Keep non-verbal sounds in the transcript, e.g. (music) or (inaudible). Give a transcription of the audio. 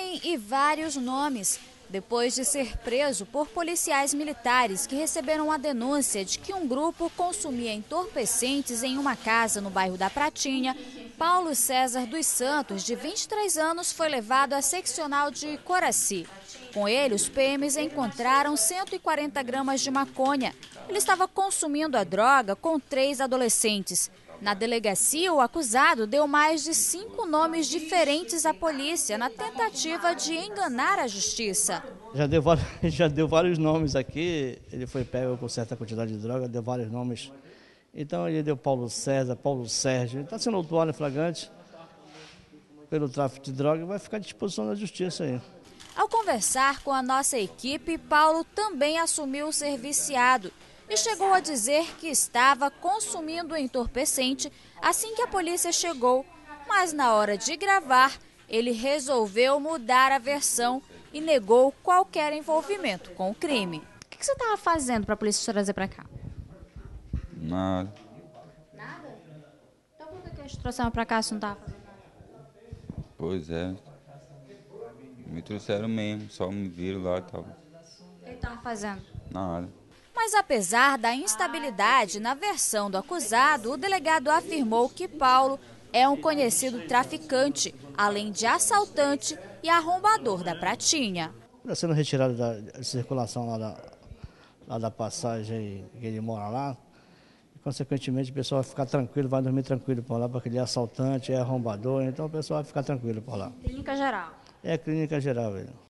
Nome e vários nomes. Depois de ser preso por policiais militares que receberam a denúncia de que um grupo consumia entorpecentes em uma casa no bairro da Pratinha, Paulo César dos Santos, de 23 anos, foi levado à seccional de Coraci. Com ele, os PMs encontraram 140 gramas de maconha. Ele estava consumindo a droga com três adolescentes. Na delegacia, o acusado deu mais de cinco nomes diferentes à polícia na tentativa de enganar a justiça. Já deu, (laughs) já deu vários nomes aqui, ele foi pego com certa quantidade de droga, deu vários nomes. Então ele deu Paulo César, Paulo Sérgio, está sendo autuado em flagrante pelo tráfico de droga e vai ficar à disposição da justiça aí. Ao conversar com a nossa equipe, Paulo também assumiu ser viciado e chegou a dizer que estava consumindo entorpecente assim que a polícia chegou, mas na hora de gravar, ele resolveu mudar a versão e negou qualquer envolvimento com o crime. O que você estava fazendo para a polícia te trazer para cá? Nada. Nada? Então por que eles trouxeram para cá se não estava fazendo nada? Pois é. Me trouxeram mesmo, só me viram lá e tal. O que ele estava fazendo? Nada. Mas apesar da instabilidade na versão do acusado, o delegado afirmou que Paulo é um conhecido traficante, além de assaltante e arrombador da pratinha. Está sendo retirado da circulação lá da, lá da passagem que ele mora lá. E, consequentemente, o pessoal vai ficar tranquilo, vai dormir tranquilo por lá, porque ele é assaltante, é arrombador, então o pessoal vai ficar tranquilo por lá. Clínica geral. É clínica geral, velho.